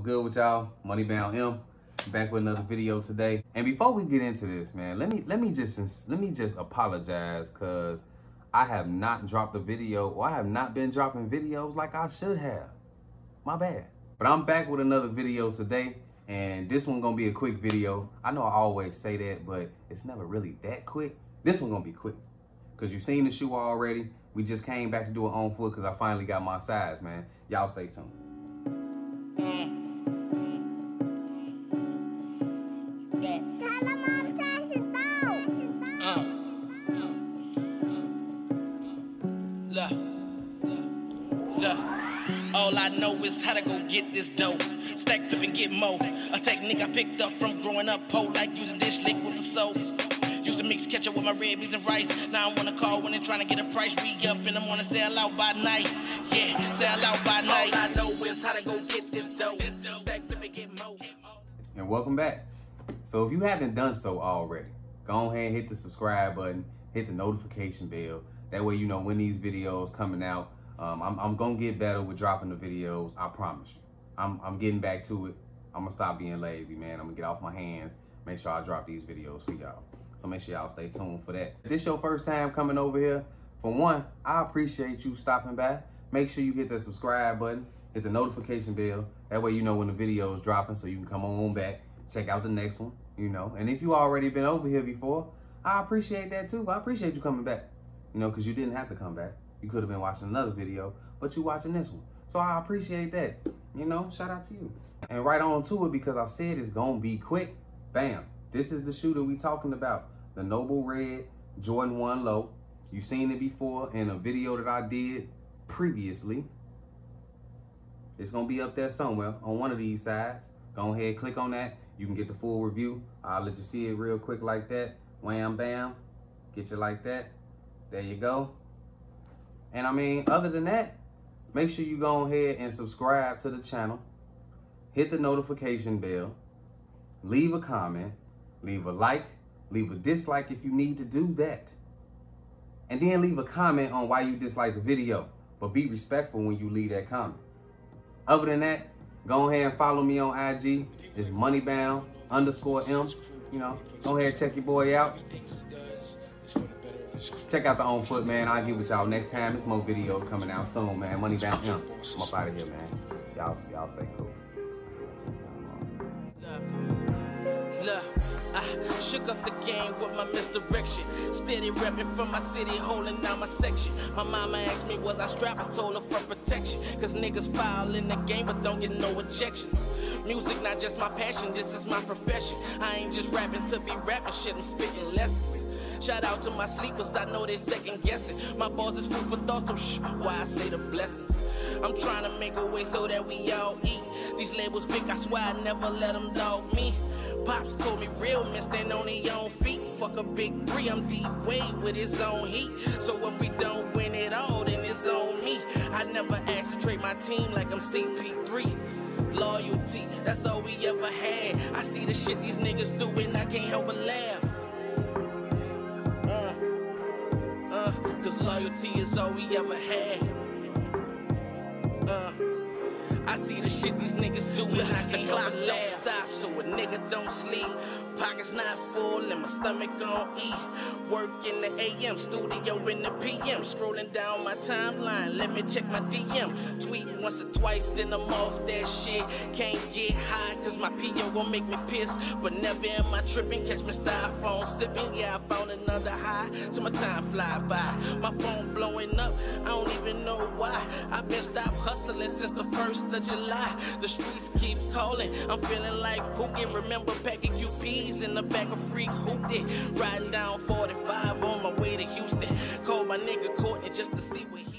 What's good with y'all? Moneybound M back with another video today. And before we get into this, man, let me let me just let me just apologize cuz I have not dropped a video or I have not been dropping videos like I should have. My bad. But I'm back with another video today and this one gonna be a quick video. I know I always say that, but it's never really that quick. This one gonna be quick because you've seen the shoe already. We just came back to do it on foot because I finally got my size, man. Y'all stay tuned. All I know is how to go get this dough. Stack up and get more. A technique I picked up from growing up poor, like using dish liquid for soap. Used to mix ketchup with my red beans and rice. Now I wanna call when they're trying to get a price. Re up in the morning, sell out by night. Yeah, sell out by night. All I know is how to go get this dough. Stack up and get more. And welcome back. So if you haven't done so already, go ahead and hit the subscribe button, hit the notification bell. That way you know when these videos coming out. Um, I'm, I'm gonna get better with dropping the videos. I promise you. I'm, I'm getting back to it. I'm gonna stop being lazy, man. I'm gonna get off my hands. Make sure I drop these videos for y'all. So make sure y'all stay tuned for that. If this your first time coming over here, for one, I appreciate you stopping by. Make sure you hit that subscribe button, hit the notification bell. That way you know when the video is dropping so you can come on back, check out the next one, you know. And if you already been over here before, I appreciate that too. I appreciate you coming back, you know, because you didn't have to come back. You could have been watching another video, but you watching this one. So I appreciate that. You know, shout out to you. And right on to it because I said it's gonna be quick. Bam. This is the shoe that we talking about. The Noble Red Jordan 1 Low. You seen it before in a video that I did previously. It's gonna be up there somewhere on one of these sides. Go ahead, click on that. You can get the full review. I'll let you see it real quick like that. Wham, bam. Get you like that. There you go. And I mean, other than that, make sure you go ahead and subscribe to the channel. Hit the notification bell. Leave a comment. Leave a like. Leave a dislike if you need to do that. And then leave a comment on why you dislike the video. But be respectful when you leave that comment. Other than that, go ahead and follow me on IG. It's moneybound underscore M. You know, go ahead and check your boy out. Check out the On Foot, man. I'll get with y'all next time. There's more videos coming out soon, man. Moneybound M. I'm up out of here, man. Y'all, y'all stay cool. Look, I shook up the game with my misdirection. Steady repping from my city, holding down my section. My mama asked me, was I strapped? I told her for protection. Cause niggas foul in the game, but don't get no ejections. Music not just my passion, this is my profession. I ain't just rapping to be rapping, shit, I'm spitting lessons. Shout out to my sleepers, I know they second guessing. My balls is food for thought, so shh, why I say the blessings. I'm trying to make a way so that we all eat. These labels pick, I swear I never let them dog me. Pops told me real men stand on their own feet. Fuck a big three, I'm D Wade with his own heat. So if we don't win it all, then it's on me. I never asked to trade my team like I'm CP3 loyalty, that's all we ever had. I see the shit these niggas do and I can't help but laugh. Uh, uh, cause loyalty is all we ever had. Uh, I see the shit these niggas do and I can't help but laugh. Don't stop so a nigga don't sleep. Pockets not full and my stomach on E. Work in the AM, studio in the PM. Scrolling down my timeline, let me check my DM. Tweet once or twice, then I'm off that shit. Can't get high, cause my PO gon' make me piss. But never am I tripping, catch me styrofoam sipping. Yeah, I found another high, till my time fly by. My phone blowing up, why. I've been stopped hustling since the 1st of July. The streets keep calling, I'm feeling like Pookie. Remember packing UPs in the back of freak hooped it. Riding down 45 on my way to Houston. Called my nigga Courtney just to see what he.